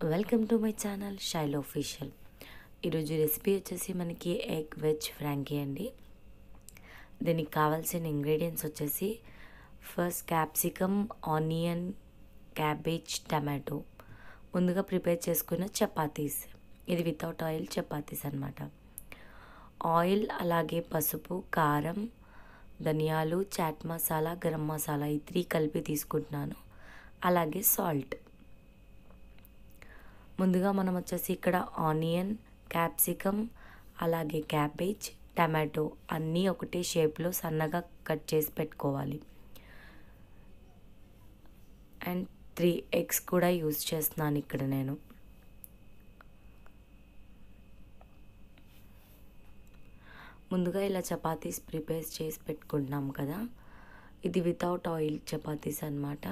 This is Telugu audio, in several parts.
Welcome to my channel Shail official ఈరోజు రెసిపీ వచ్చేసి మనకి ఎగ్ వెజ్ ఫ్రాంకీ అండి. దీనికి కావాల్సిన ఇంగ్రీడియంట్స్ వచ్చేసి first capsicum onion cabbage tomato. ముందుగా ప్రిపేర్ చేసుకున్న చపాతీస్. ఇది వితౌట్ ఆయిల్ చపాతీస్ అనమాట ఆయిల్ అలాగే పసుపు కారం ధనియాలు చాట్ మసాలా గరం మసాలా ఈ త్రీ కలిపి తీసుకుంటున్నాను. అలాగే సాల్ట్ ముందుగా మనం వచ్చేసి ఇక్కడ ఆనియన్ క్యాప్సికమ్ అలాగే క్యాబేజ్ టమాటో అన్నీ ఒకటే షేప్లో సన్నగా కట్ చేసి పెట్టుకోవాలి. అండ్ త్రీ ఎగ్స్ కూడా యూజ్ చేస్తున్నాను ఇక్కడ నేను. ముందుగా ఇలా చపాతీస్ ప్రిపేర్ చేసి పెట్టుకుంటున్నాం కదా. ఇది వితౌట్ ఆయిల్ చపాతీస్ అనమాట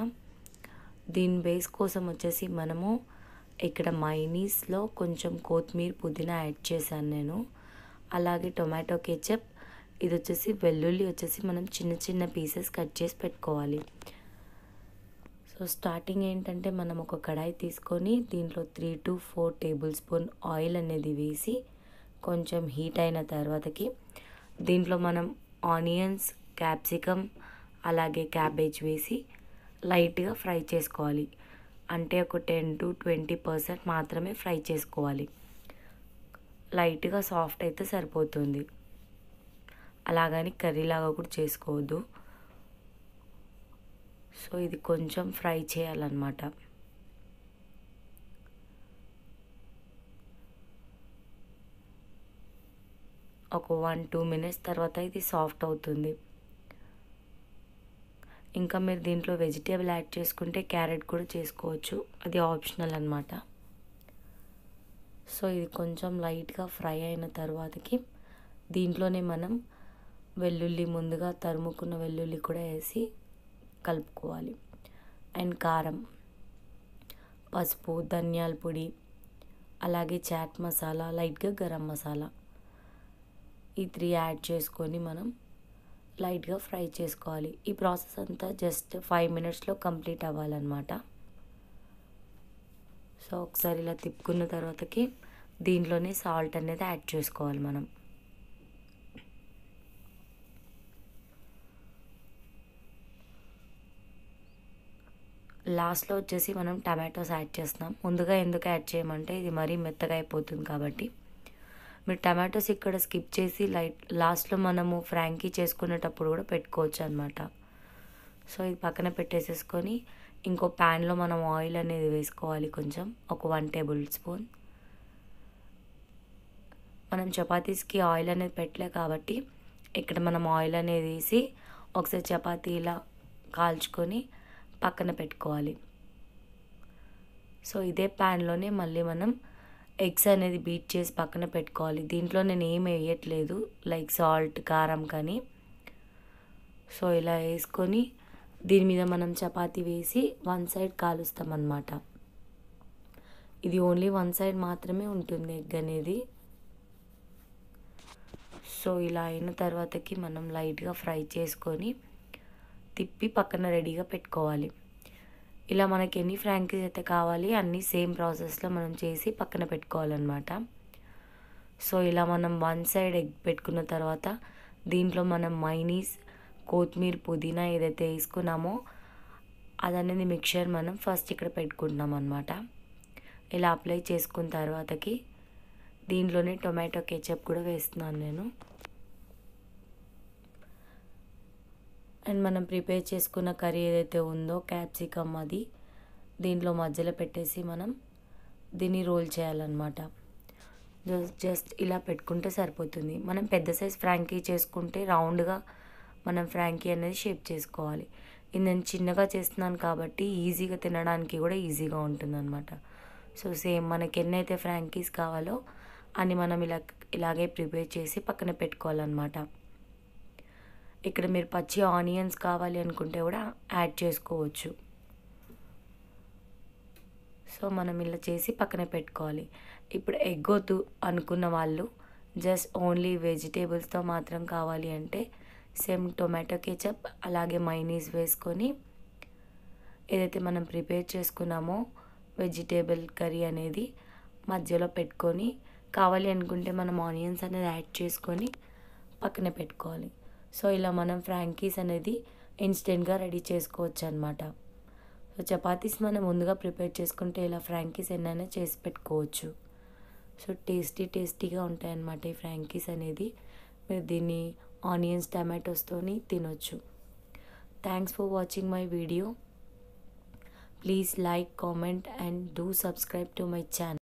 దీని బేస్ కోసం వచ్చేసి మనము ఇక్కడ మైనీస్లో కొంచెం కొత్తిమీర పుదీనా యాడ్ చేశాను నేను. అలాగే టొమాటో కెచప్ ఇది వచ్చేసి వెల్లుల్లి వచ్చేసి మనం చిన్న చిన్న పీసెస్ కట్ చేసి పెట్టుకోవాలి. సో స్టార్టింగ్ ఏంటంటే మనం ఒక కడాయి తీసుకొని దీంట్లో three to four tablespoon oil అనేది వేసి కొంచెం హీట్ అయిన తర్వాతకి దీంట్లో మనం ఆనియన్స్ క్యాప్సికమ్ అలాగే క్యాబేజ్ వేసి లైట్గా ఫ్రై చేసుకోవాలి. అంటే ఒక టెన్ టు ట్వంటీ పర్సెంట్ మాత్రమే ఫ్రై చేసుకోవాలి. లైట్గా సాఫ్ట్ అయితే సరిపోతుంది. అలాగని కర్రీలాగా కూడా చేసుకోవద్దు. సో ఇది కొంచెం ఫ్రై చేయాలన్నమాట. ఒక వన్ టూ మినిట్స్ తర్వాత ఇది సాఫ్ట్ అవుతుంది. ఇంకా మీరు దీంట్లో వెజిటేబుల్ యాడ్ చేసుకుంటే క్యారెట్ కూడా చేసుకోవచ్చు. అది ఆప్షనల్ అనమాట సో ఇది కొంచెం లైట్గా ఫ్రై అయిన తర్వాతకి దీంట్లోనే మనం వెల్లుల్లి ముందుగా తరుముకున్న వెల్లుల్లి కూడా వేసి కలుపుకోవాలి. అండ్ కారం పసుపు ధనియాల పొడి అలాగే చాట్ మసాలా లైట్గా గరం మసాలా. ఈ త్రీ యాడ్ చేసుకొని మనం లైట్గా ఫ్రై చేసుకోవాలి. ఈ ప్రాసెస్ అంతా జస్ట్ ఫైవ్ మినిట్స్లో కంప్లీట్ అవ్వాలన్నమాట. సో ఒకసారి ఇలా తిప్పుకున్న తర్వాతకి దీంట్లోనే సాల్ట్ అనేది యాడ్ చేసుకోవాలి మనం. లాస్ట్లో వచ్చేసి మనం టమాటోస్ యాడ్ చేస్తున్నాం. ముందుగా ఎందుకు యాడ్ చేయమంటే ఇది మరీ మెత్తగా అయిపోతుంది కాబట్టి. మీరు టమాటోస్ ఇక్కడ స్కిప్ చేసి లైట్ లాస్ట్లో మనము ఫ్రాంకీ చేసుకునేటప్పుడు కూడా పెట్టుకోవచ్చు అనమాట సో ఇది పక్కన పెట్టేసేసుకొని ఇంకో ప్యాన్లో మనం ఆయిల్ అనేది వేసుకోవాలి కొంచెం ఒక వన్ టేబుల్ స్పూన్. మనం చపాతీస్కి ఆయిల్ అనేది పెట్టలే కాబట్టి ఇక్కడ మనం ఆయిల్ అనేది వేసి ఒకసారి చపాతీ ఇలా కాల్చుకొని పక్కన పెట్టుకోవాలి. సో ఇదే ప్యాన్లోనే మళ్ళీ మనం ఎగ్స్ అనేది బీట్ చేసి పక్కన పెట్టుకోవాలి. దీంట్లో నేను ఏం వేయట్లేదు. లైక్ సాల్ట్ కారం కానీ. సో ఇలా వేసుకొని దీని మీద మనం చపాతీ వేసి వన్ సైడ్ కాలుస్తాం అన్నమాట. ఇది ఓన్లీ వన్ సైడ్ మాత్రమే ఉంటుంది ఎగ్ అనేది. సో ఇలా అయిన తర్వాతకి మనం లైట్గా ఫ్రై చేసుకొని తిప్పి పక్కన రెడీగా పెట్టుకోవాలి. ఇలా మనకి ఎన్ని ఫ్రాంకీస్ అయితే కావాలి అన్నీ సేమ్ ప్రాసెస్లో మనం చేసి పక్కన పెట్టుకోవాలన్నమాట. సో ఇలా మనం వన్ సైడ్ ఎగ్ పెట్టుకున్న తర్వాత దీంట్లో మనం మైనీస్ కొత్తిమీర పుదీనా ఏదైతే వేసుకున్నామో అదనేది మిక్చర్ మనం ఫస్ట్ ఇక్కడ పెట్టుకుంటున్నాం అనమాట ఇలా అప్లై చేసుకున్న తర్వాతకి దీంట్లోనే టొమాటో కెచప్ కూడా వేస్తున్నాను నేను. అండ్ మనం ప్రిపేర్ చేసుకున్న కర్రీ ఏదైతే ఉందో క్యాప్సికమ్ అది దీంట్లో మధ్యలో పెట్టేసి మనం దీన్ని రోల్ చేయాలన్నమాట. జస్ట్ ఇలా పెట్టుకుంటే సరిపోతుంది. మనం పెద్ద సైజ్ ఫ్రాంకీ చేసుకుంటే రౌండ్గా మనం ఫ్రాంకీ అనేది షేప్ చేసుకోవాలి. ఇది నేను చిన్నగా చేస్తున్నాను కాబట్టి ఈజీగా తినడానికి కూడా ఈజీగా ఉంటుంది అనమాట సో సేమ్ మనకి ఎన్నైతే ఫ్రాంకీస్ కావాలో అని మనం ఇలా ఇలాగే ప్రిపేర్ చేసి పక్కన పెట్టుకోవాలన్నమాట. ఇక్కడ మీరు పచ్చి ఆనియన్స్ కావాలి అనుకుంటే కూడా యాడ్ చేసుకోవచ్చు. సో మనం ఇలా చేసి పక్కన పెట్టుకోవాలి. ఇప్పుడు ఎగ్ వద్దు అనుకున్న వాళ్ళు జస్ట్ ఓన్లీ వెజిటేబుల్స్తో మాత్రం కావాలి అంటే సేమ్ టొమాటో కెచప్ అలాగే మైనీస్ వేసుకొని ఏదైతే మనం ప్రిపేర్ చేసుకున్నామో వెజిటేబుల్ కర్రీ అనేది మధ్యలో పెట్టుకొని కావాలి అనుకుంటే మనం ఆనియన్స్ అనేది యాడ్ చేసుకొని పక్కన పెట్టుకోవాలి. సో ఇలా మనం ఫ్రాంకీస్ అనేది ఇన్స్టెంట్గా రెడీ చేసుకోవచ్చు అనమాట సో చపాతీస్ మనం ముందుగా ప్రిపేర్ చేసుకుంటే ఇలా ఫ్రాంకీస్ ఎన్నైనా చేసి పెట్టుకోవచ్చు. సో టేస్టీ టేస్టీగా ఉంటాయన్నమాట ఈ ఫ్రాంకీస్ అనేది. మీరు దీన్ని ఆనియన్స్ టమాటోస్తోని తినొచ్చు. Thanks for watching my video. Please like comment and do subscribe to my channel.